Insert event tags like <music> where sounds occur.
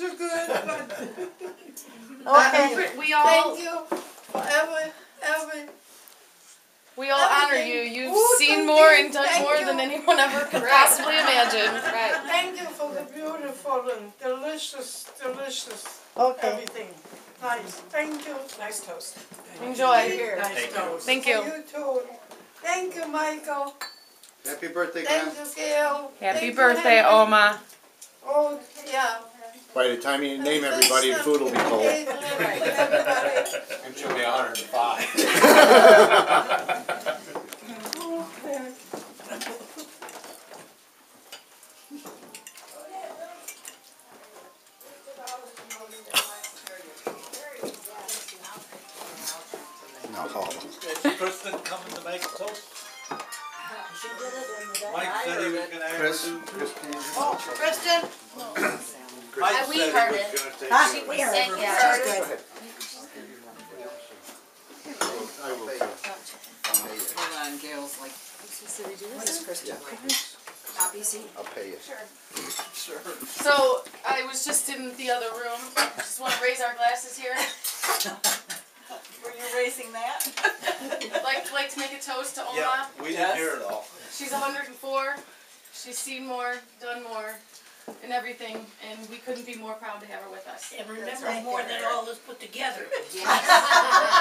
so good, but Okay. We all, thank you for every, every, we all honor you. Everything. You've Ooh, seen more you, and done thank more you. than anyone ever could possibly imagine. <laughs> Right. thank you for the beautiful and delicious, delicious Okay. everything. Nice, thank you. Nice toast. Enjoy. Nice toast. Thank you. you too. Thank you, Michael. Happy birthday, Glenn. Thank you, Gail. Happy Thank birthday, Henry. Oma. Oh, yeah. By the time you name everybody, food will be cold. Everybody. And she'll be a hundred and five. <laughs> No. Kristen coming to make a toast? Mike said he was gonna have her Chris, do. Chris, can you? Oh, Kristen? Mike we said he heard was it. Huh? care We heard it. you. Yeah, she's good. I will too. Hold on, Gail's like, What is Kristen like? Copy C? I'll pay you. Sure. Sure. So I was just in the other room. Just want to raise our glasses here. <laughs> Were you raising that? <laughs> Like like to make a toast to Oma. Yeah, we didn't hear it all. She's 104. She's seen more, done more, and everything, and we couldn't be more proud to have her with us. And remember more than all this put together. So cheers. Cheers.